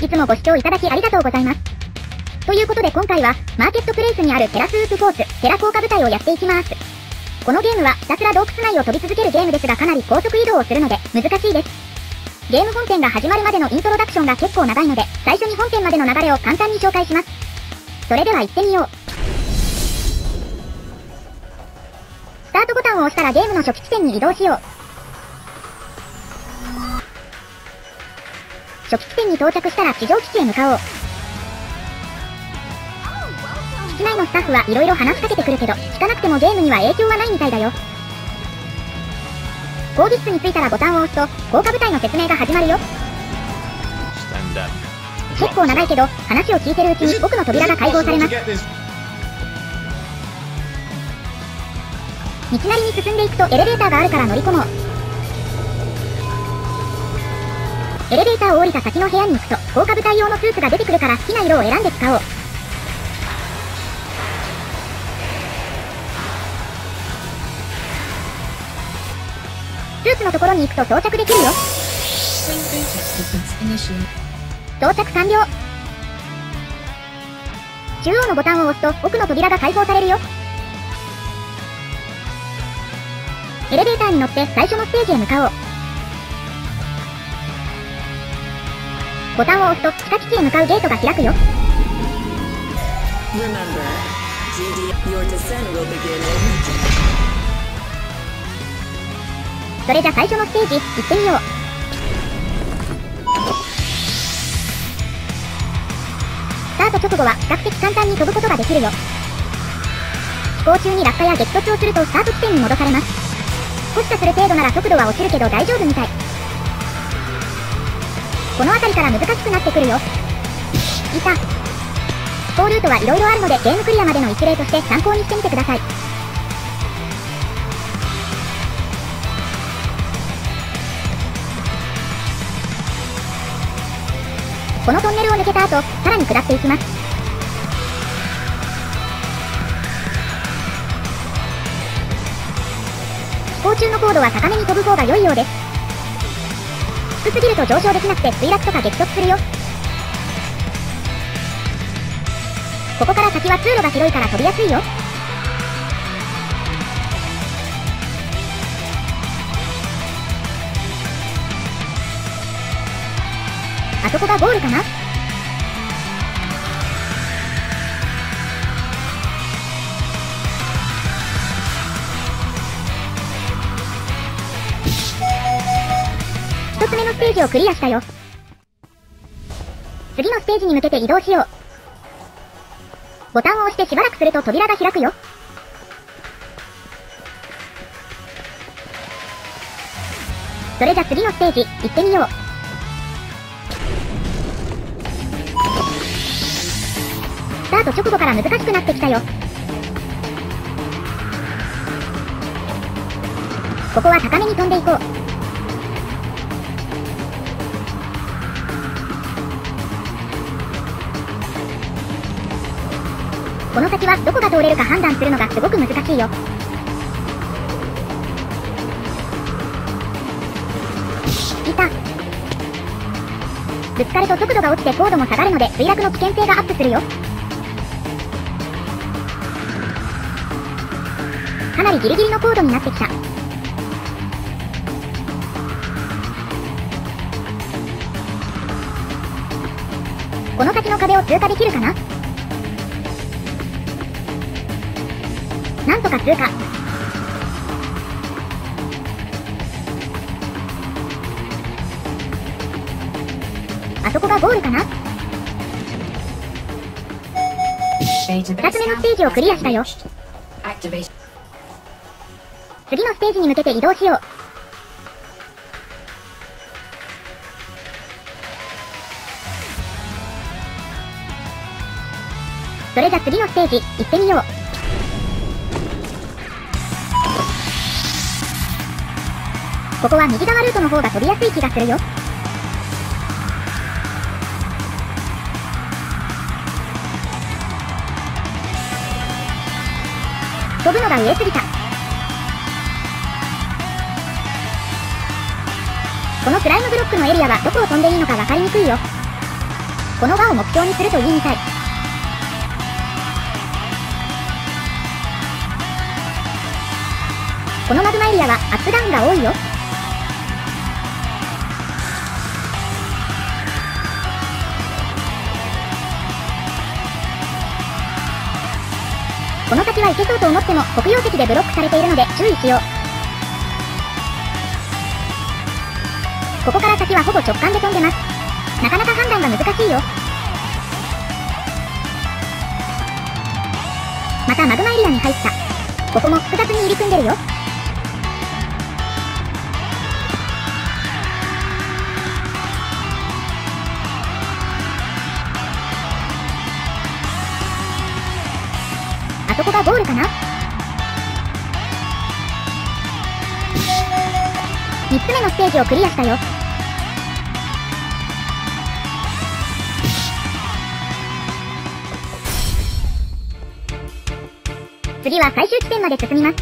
いつもご視聴いただきありがとうございます。ということで今回は、マーケットプレイスにあるテラスープフォース、テラ効果部隊をやっていきます。このゲームはひたすら洞窟内を飛び続けるゲームですがかなり高速移動をするので難しいです。ゲーム本編が始まるまでのイントロダクションが結構長いので、最初に本編までの流れを簡単に紹介します。それでは行ってみよう。スタートボタンを押したらゲームの初期地点に移動しよう。初期地点に到着したら地上基地へ向かおう。基地内のスタッフはいろいろ話しかけてくるけど、聞かなくてもゲームには影響はないみたいだよ。講義室に着いたらボタンを押すと、効果部隊の説明が始まるよ。結構長いけど、話を聞いてるうちに僕の扉が開放されます。道なりに進んでいくとエレベーターがあるから乗り込もう。エレベーターを降りた先の部屋に行くと、効果部隊用のスーツが出てくるから好きな色を選んで使おう。スーツのところに行くと装着できるよ。到着完了。中央のボタンを押すと奥の扉が開放されるよ。エレベーターに乗って最初のステージへ向かおう。ボタンを押すと地下基地へ向かうゲートが開くよ。それじゃ最初のステージ行ってみよう。スタート直後は比較的簡単に飛ぶことができるよ。飛行中に落下や激突をするとスタート地点に戻されます。少しかする程度なら速度は落ちるけど大丈夫みたい。この辺りから難しくなってくるよ。いた。飛行ルートはいろいろあるのでゲームクリアまでの一例として参考にしてみてください。このトンネルを抜けた後、さらに下っていきます。飛行中の高度は高めに飛ぶ方が良いようです。低すぎると上昇できなくて墜落とか激突するよ。ここから先は通路が広いから飛びやすいよ。あそこがゴールかな？一つ目のステージをクリアしたよ。次のステージに向けて移動しよう。ボタンを押してしばらくすると扉が開くよ。それじゃ次のステージ、行ってみよう。スタート直後から難しくなってきたよ。ここは高めに飛んでいこう。この先はどこが通れるか判断するのがすごく難しいよ。いた。ぶつかると速度が落ちて高度も下がるので墜落の危険性がアップするよ。かなりギリギリの高度になってきた。この先の壁を通過できるかな？なんとか通過。あそこがゴールかな？二つ目のステージをクリアしたよ。次のステージに向けて移動しよう。それじゃ次のステージ、行ってみよう。ここは右側ルートの方が飛びやすい気がするよ。飛ぶのが上すぎた。このスライムブロックのエリアはどこを飛んでいいのか分かりにくいよ。この輪を目標にするといいみたい。このマグマエリアはアップダウンが多いよ。この先は行けそうと思っても黒曜石でブロックされているので注意しよう。ここから先はほぼ直感で飛んでます。なかなか判断が難しいよ。またマグマエリアに入った。ここも複雑に入り組んでるよ。こがゴールかな ?3 つ目のステージをクリアしたよ。次は最終地点まで進みます。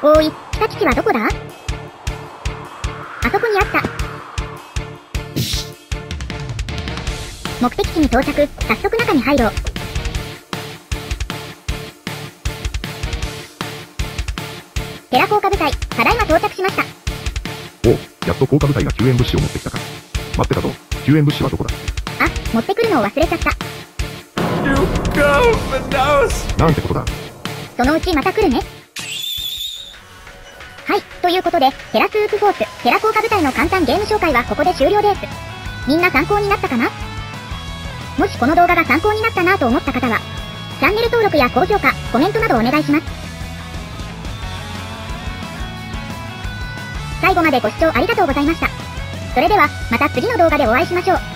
おーい、北基地はどこだ？あそこにあった。目的地に到着、早速中に入ろう。テラ効果部隊、ただいま到着しました。お、やっと効果部隊が救援物資を持ってきたか。待ってたぞ、救援物資はどこだ？あ、持ってくるのを忘れちゃった。You go, なんてことだ？そのうちまた来るね。はい、ということで、テラスープフォース、テラ効果部隊の簡単ゲーム紹介はここで終了です。みんな参考になったかな？もしこの動画が参考になったなと思った方は、チャンネル登録や高評価、コメントなどお願いします。最後までご視聴ありがとうございました。それでは、また次の動画でお会いしましょう。